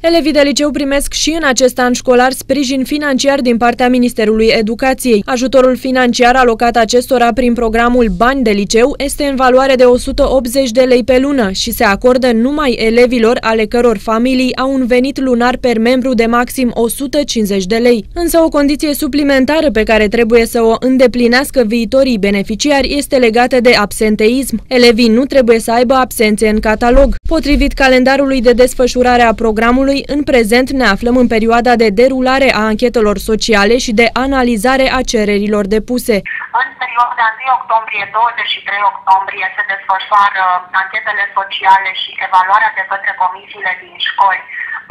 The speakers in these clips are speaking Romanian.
Elevii de liceu primesc și în acest an școlar sprijin financiar din partea Ministerului Educației. Ajutorul financiar alocat acestora prin programul Bani de liceu este în valoare de 180 de lei pe lună și se acordă numai elevilor ale căror familii au un venit lunar per membru de maxim 150 de lei. Însă o condiție suplimentară pe care trebuie să o îndeplinească viitorii beneficiari este legată de absenteism. Elevii nu trebuie să aibă absențe în catalog. Potrivit calendarului de desfășurare a programului, Guvernului, în prezent ne aflăm în perioada de derulare a anchetelor sociale și de analizare a cererilor depuse. În perioada 1 octombrie-23 octombrie se desfășoară anchetele sociale și evaluarea de către comisiile din școli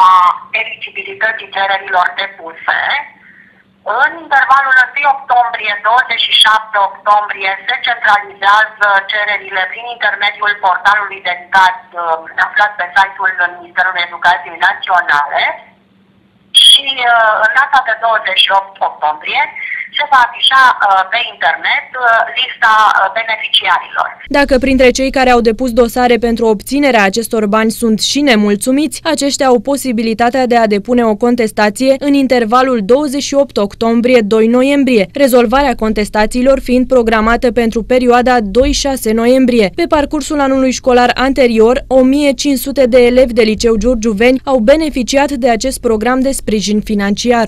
a eligibilității cererilor depuse. În intervalul 1 octombrie-27 octombrie se centralizează cererile prin intermediul portalului dedicat uh, aflat pe site-ul Ministerului Educației Naționale. Și uh, în data de 28 octombrie se va afișa uh, pe internet uh, lista uh, beneficiarilor. Dacă printre cei care au depus dosare pentru obținerea acestor bani sunt și nemulțumiți, aceștia au posibilitatea de a depune o contestație în intervalul 28 octombrie-2 noiembrie, rezolvarea contestațiilor fiind programată pentru perioada 2-6 noiembrie. Pe parcursul anului școlar anterior, 1500 de elevi de liceu Giurgiu Veni au beneficiat de acest program de sprijin financiar.